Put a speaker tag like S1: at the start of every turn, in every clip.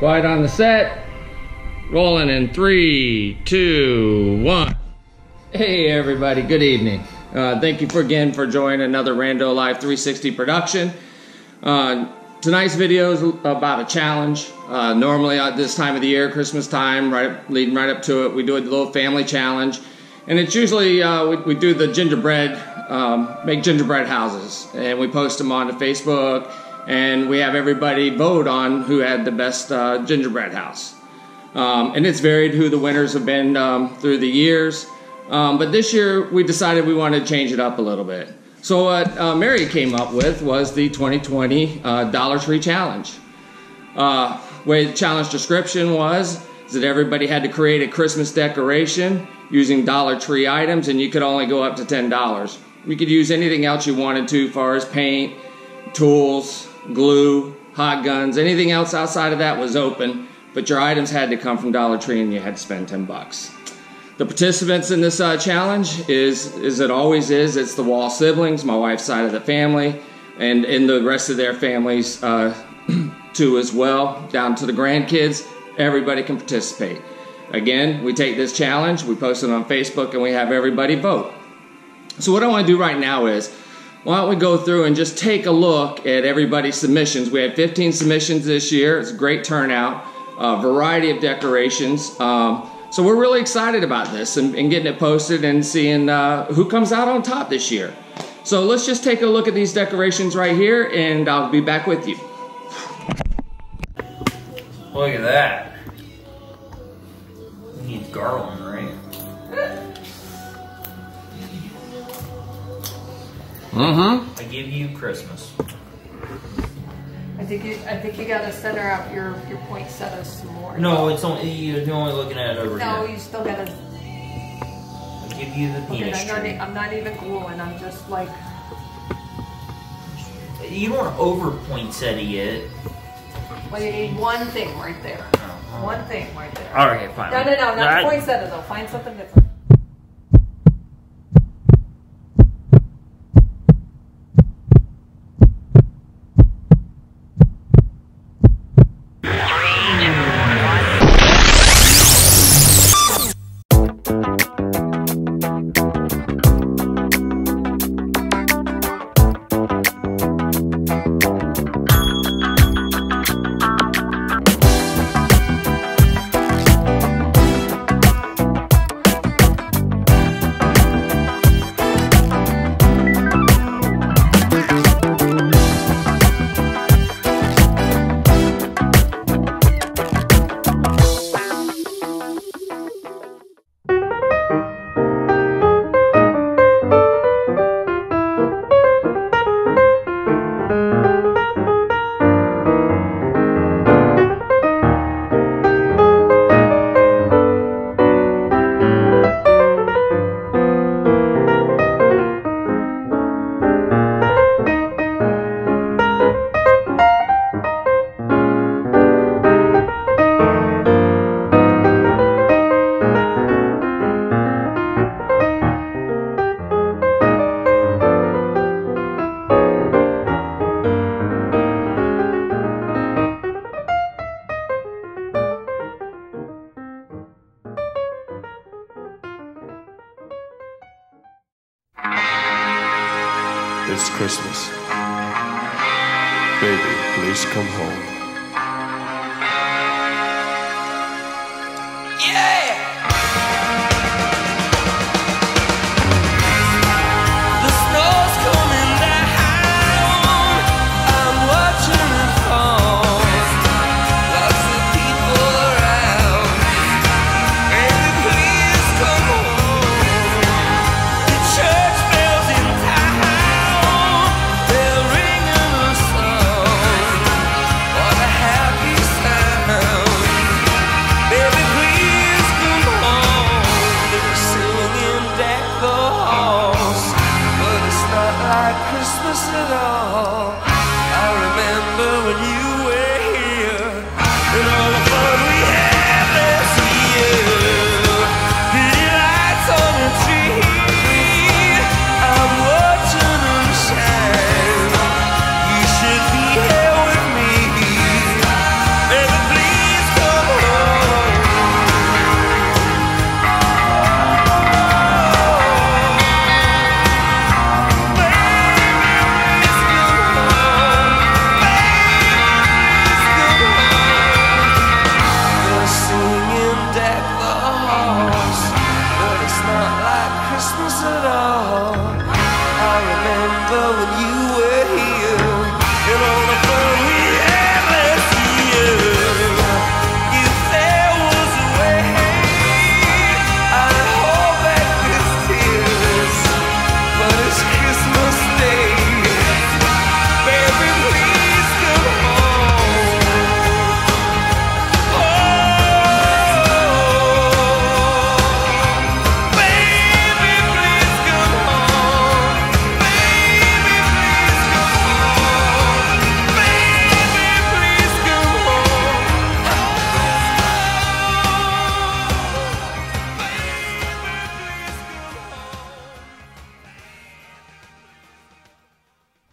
S1: Quiet on the set. Rolling in three, two, one. Hey everybody, good evening. Uh, thank you for again for joining another RandOLife360 production. Uh, tonight's video is about a challenge. Uh, normally at this time of the year, Christmas time, right leading right up to it, we do a little family challenge. And it's usually, uh, we, we, do the gingerbread, um, make gingerbread houses. And we post them onto Facebook and we have everybody vote on who had the best uh, gingerbread house. Um, and it's varied who the winners have been um, through the years. Um, but this year we decided we wanted to change it up a little bit. So what uh, Mary came up with was the 2020 uh, Dollar Tree Challenge. Uh, way the challenge description was is that everybody had to create a Christmas decoration using Dollar Tree items, and you could only go up to ten dollars. You could use anything else you wanted to, as far as paint, tools, glue, hot guns, anything else outside of that was open, but your items had to come from Dollar Tree and you had to spend 10 bucks. The participants in this uh, challenge is, as it always is, it's the Wall siblings, my wife's side of the family, and in the rest of their families uh, too as well, down to the grandkids. Everybody can participate. Again, we take this challenge, we post it on Facebook, and we have everybody vote. So what I want to do right now is why don't we go through and just take a look at everybody's submissions. We had 15 submissions this year. It's a great turnout, a variety of decorations. Um, so we're really excited about this and, and getting it posted and seeing uh, who comes out on top this year. So let's just take a look at these decorations right here and I'll be back with you.
S2: Look at that. We need garland,
S1: Mm-hmm.
S2: I give you Christmas.
S3: I think you, I think you gotta center out your, your poinsettias some more.
S2: No, it's only you're only looking at it over
S3: No,
S2: here.
S3: you still gotta.
S2: I give you the
S3: Okay,
S2: penis
S3: I'm not,
S2: tree.
S3: I'm not even gluing. I'm just like.
S2: You don't want to over poinsettia it.
S3: Well, you need one thing right there.
S2: Oh,
S3: One thing right there.
S2: All right, fine.
S3: No, no, no, not
S2: That-
S3: poinsettia though. Find something different.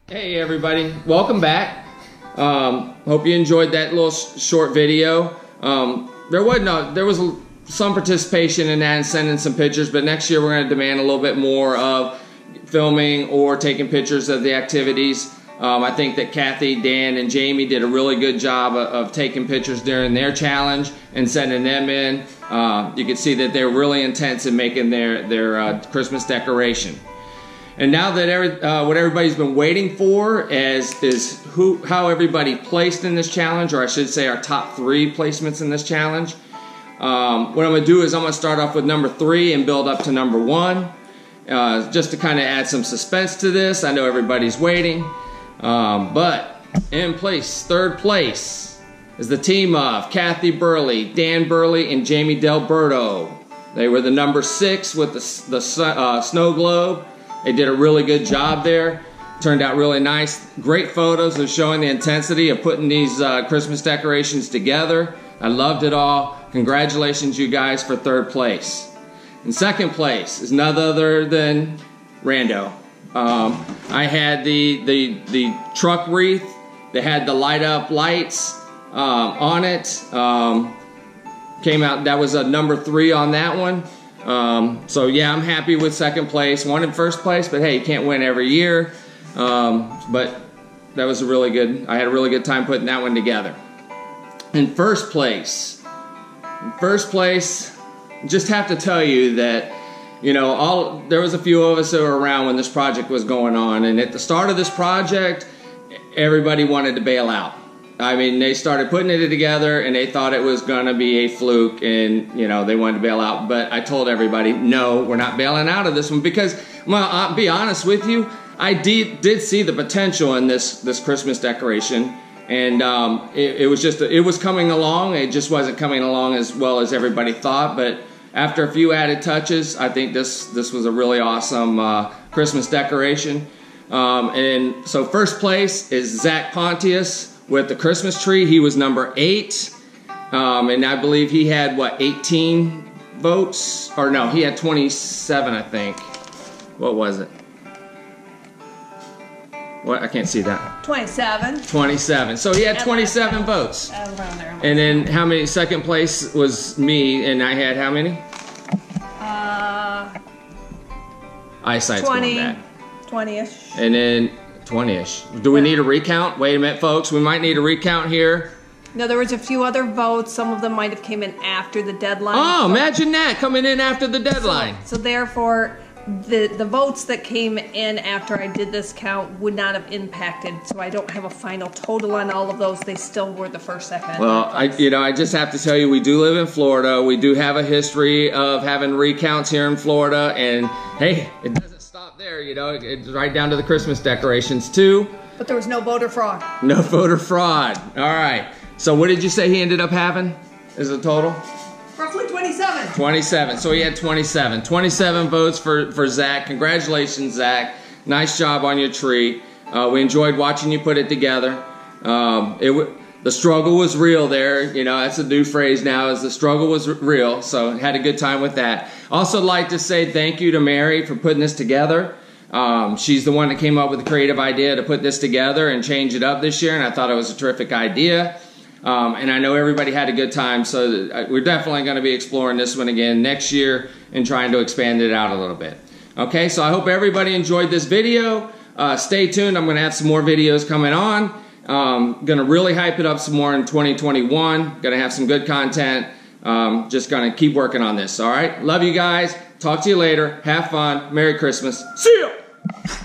S1: Hey everybody, welcome back. Um, hope you enjoyed that little sh- short video. Um, there was no, there was some participation in that and sending some pictures, but next year we're going to demand a little bit more of filming or taking pictures of the activities. Um, I think that Kathy, Dan, and Jamie did a really good job of, of taking pictures during their challenge and sending them in. Uh, you can see that they're really intense in making their their uh, Christmas decoration. And now that every, uh, what everybody's been waiting for is is who how everybody placed in this challenge, or I should say, our top three placements in this challenge. Um, what I'm to do is I'm to start off with number three and build up to number one, uh, just to kind of add some suspense to this. I know everybody's waiting, um, but in place, third place, is the team of Kathy Burley, Dan Burley, and Jamie Delberto. They were the number six with the, the uh, snow globe. They did a really good job there. Turned out really nice. Great photos of showing the intensity of putting these uh, Christmas decorations together. I loved it all. Congratulations, you guys, for third place. In second place is none other than Rando. Um, I had the, the the truck wreath. They had the light up lights um, on it. Um, came out. That was a number three on that one. Um, so yeah, I'm happy with second place. One in first place, but hey, you can't win every year. Um, but that was a really good. I had a really good time putting that one together. In first place, in first place, just have to tell you that you know all there was a few of us that were around when this project was going on, and at the start of this project, everybody wanted to bail out. I mean, they started putting it together and they thought it was going to be a fluke and, you know, they wanted to bail out. But I told everybody, no, we're not bailing out of this one because, well, I'll be honest with you, I did, did see the potential in this, this Christmas decoration. And um, it, it was just, it was coming along. It just wasn't coming along as well as everybody thought. But after a few added touches, I think this, this was a really awesome uh, Christmas decoration. Um, and so first place is Zach Pontius with the Christmas tree. He was number eight. Um, and I believe he had, what, 18 votes? Or no, he had 27, I think. What was it? What? I can't see that.
S3: 27.
S1: 27. So he had
S3: At
S1: 27
S3: last
S1: votes.
S3: Around there.
S1: And then how many? Second place was me, and I had how many?
S3: Uh,
S1: Eyesight's
S3: 20.
S1: going bad.
S3: 20-ish.
S1: And then 20-ish. Do we need a recount? Wait a minute, folks. We might need a recount here.
S3: No, there was a few other votes. Some of them might have came in after the deadline.
S1: Oh,
S3: So-
S1: imagine that coming in after the deadline.
S3: So therefore, the the votes that came in after I did this count would not have impacted. So I don't have a final total on all of those. They still were the first, second.
S1: Well, I, you know, I just have to tell you, we do live in Florida. We do have a history of having recounts here in Florida, and hey, it doesn't there. You know, it's right down to the Christmas decorations too.
S3: but there was no voter fraud.
S1: No voter fraud. All right. So, what did you say he ended up having? Is the total?
S3: Roughly 27.
S1: 27. So he had 27. 27 votes for, for Zach. Congratulations, Zach. Nice job on your tree. Uh, we enjoyed watching you put it together. Um, it w- the struggle was real there. You know, that's a new phrase now is the struggle was real. So had a good time with that. Also like to say thank you to Mary for putting this together. Um, she's the one that came up with the creative idea to put this together and change it up this year, and I thought it was a terrific idea. Um, and I know everybody had a good time, so uh, we're definitely going to be exploring this one again next year and trying to expand it out a little bit. Okay, so I hope everybody enjoyed this video. Uh, stay tuned. I'm going to have some more videos coming on. Um, to really hype it up some more in 2021. Going to have some good content. Um, just to keep working on this. All right. Love you guys. Talk to you later. Have fun. Merry Christmas. See ya.